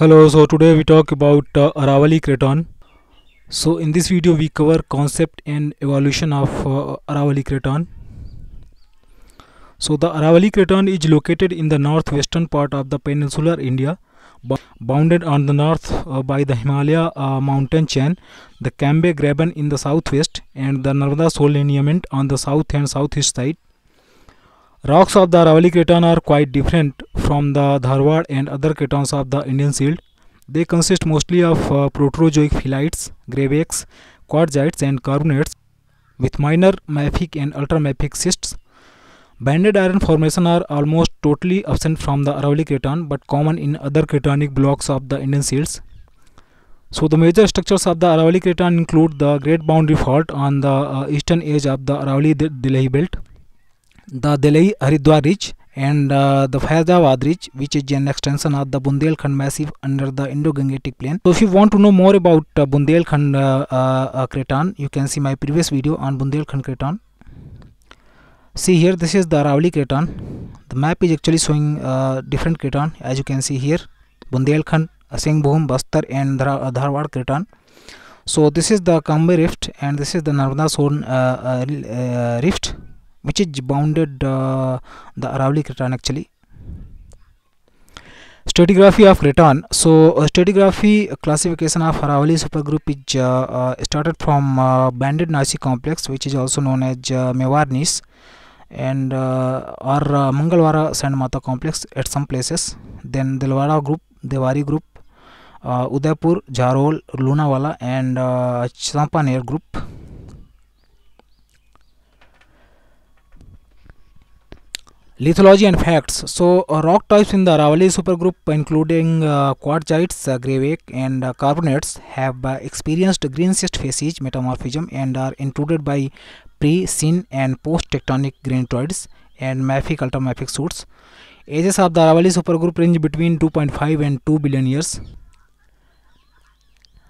Hello, so today we talk about uh, Aravalli Craton. So in this video we cover concept and evolution of uh, Aravalli Craton. So the Aravalli Craton is located in the northwestern part of the peninsular India, bounded on the north uh, by the Himalaya uh, mountain chain, the Cambay Graben in the southwest, and the Narmada Son on the south and southeast side. Rocks of the Aravalli Craton are quite different from the Dharwad and other cratons of the Indian Shield. They consist mostly of uh, proterozoic phyllites, graywackes, quartzites, and carbonates with minor mafic and ultramafic schists. Banded iron formation are almost totally absent from the Aravalli Craton but common in other cratonic blocks of the Indian Shields. So the major structures of the Aravalli Craton include the Great Boundary Fault on the uh, eastern edge of the Aravalli De- Delhi belt, the Delhi Haridwar Ridge, and uh, the Faizabad Ridge, which is an extension of the Bundelkhand Massif under the Indo-Gangetic Plain. So if you want to know more about uh, Bundelkhand uh, uh, you can see my previous video on Bundelkhand Craton. See here, this is the Aravalli Craton. The map is actually showing uh, different Craton, as you can see here, Bundelkhand, Singhbhum, Bastar, and Dhar- uh, Dharwad Craton. So this is the Cambay Rift, and this is the Narmada Son Rift, which is bounded uh, the Aravalli Craton actually. Stratigraphy of Craton. So uh, stratigraphy classification of Aravalli supergroup is uh, uh, started from uh, banded complex, which is also known as uh, Mewar gneiss, and uh, or uh, Mangalwara sand mata complex at some places. Then Delwara group, Debari group, uh, Udaipur, Jharol, Lunawala, and uh, Champaner group. Lithology and facts. So, uh, rock types in the Aravalli supergroup, including uh, quartzites, uh, greywacke, and uh, carbonates, have uh, experienced green phasage metamorphism and are included by pre, syn, and post tectonic granitoids and mafic ultramafic suits. Ages of the Aravalli supergroup range between 2.5 and 2 billion years.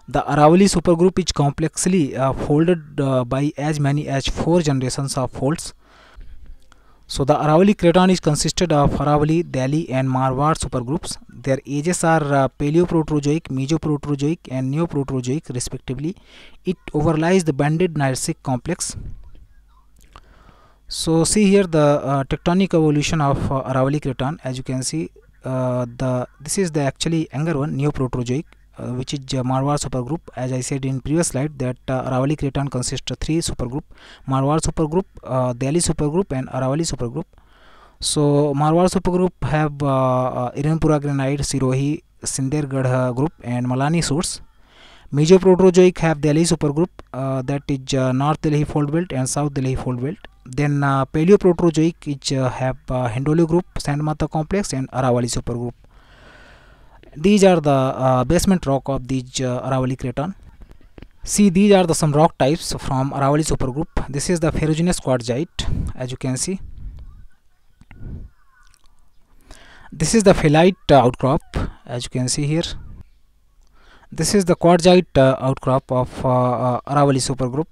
The Aravalli supergroup is complexly uh, folded uh, by as many as four generations of folds. So the Aravalli Craton is consisted of Aravalli, Delhi and Marwar supergroups. Their ages are uh, Paleoproterozoic, Mesoproterozoic and Neoproterozoic respectively. It overlies the banded Gneissic complex. So see here the uh, tectonic evolution of uh, Aravalli Craton. As you can see, uh, the this is the actually younger one, Neoproterozoic, which is uh, Marwar supergroup. As I said in previous slide, that uh, Aravalli consists of three supergroup: Marwar supergroup, uh, Delhi supergroup, and Aravalli supergroup. So Marwar supergroup have uh, uh, Erinpura granite, Sirohi, Sindergarh group, and Malani source. Mesoproterozoic have Delhi supergroup uh, that is uh, North Delhi fold belt and South Delhi fold belt. Then uh, Paleoproterozoic is uh, have uh, group, Sandmata complex, and Aravalli supergroup. These are the uh, basement rock of the uh, Aravalli Craton. See, these are the some rock types from Aravalli supergroup. This is the ferruginous quartzite, as you can see. This is the phyllite uh, outcrop, as you can see here. This is the quartzite outcrop of uh, Aravalli supergroup.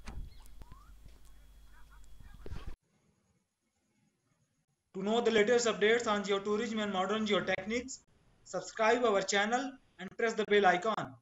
To know the latest updates on geotourism and modern geotechniques, subscribe our channel and press the bell icon.